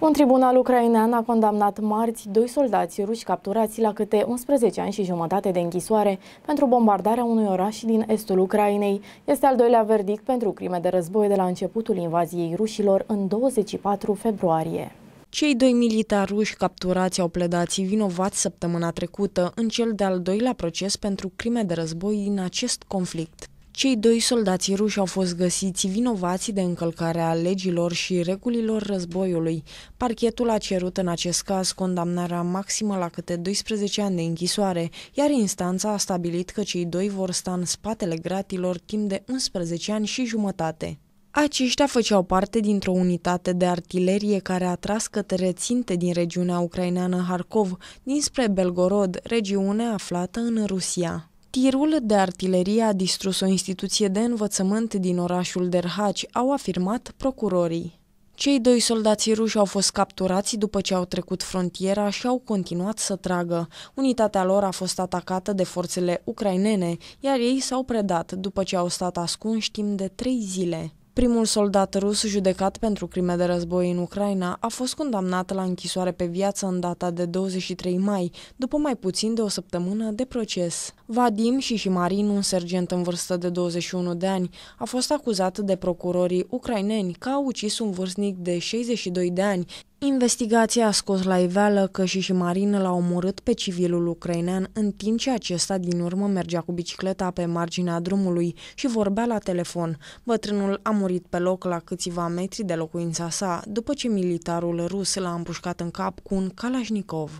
Un tribunal ucrainean a condamnat marți doi soldați ruși capturați la câte 11 ani și jumătate de închisoare pentru bombardarea unui oraș din estul Ucrainei. Este al doilea verdict pentru crime de război de la începutul invaziei rușilor în 24 februarie. Cei doi militari ruși capturați au pledat vinovați săptămâna trecută în cel de-al doilea proces pentru crime de război din acest conflict. Cei doi soldați ruși au fost găsiți vinovați de încălcarea legilor și regulilor războiului. Parchetul a cerut în acest caz condamnarea maximă la câte 12 ani de închisoare, iar instanța a stabilit că cei doi vor sta în spatele gratilor timp de 11 ani și jumătate. Aceștia făceau parte dintr-o unitate de artilerie care a tras către ținte din regiunea ucraineană Harkov, dinspre Belgorod, regiune aflată în Rusia. Tirul de artilerie a distrus o instituție de învățământ din orașul Derhaci, au afirmat procurorii. Cei doi soldați ruși au fost capturați după ce au trecut frontiera și au continuat să tragă. Unitatea lor a fost atacată de forțele ucrainene, iar ei s-au predat după ce au stat ascunși timp de trei zile. Primul soldat rus judecat pentru crime de război în Ucraina a fost condamnat la închisoare pe viață în data de 23 mai, după mai puțin de o săptămână de proces. Vadim Șișimarin, un sergent în vârstă de 21 de ani, a fost acuzat de procurorii ucraineni că a ucis un vârstnic de 62 de ani, Investigația a scos la iveală că și și Marin l-a omorât pe civilul ucrainean în timp ce acesta din urmă mergea cu bicicleta pe marginea drumului și vorbea la telefon. Bătrânul a murit pe loc la câțiva metri de locuința sa, după ce militarul rus l-a împușcat în cap cu un Kalashnikov.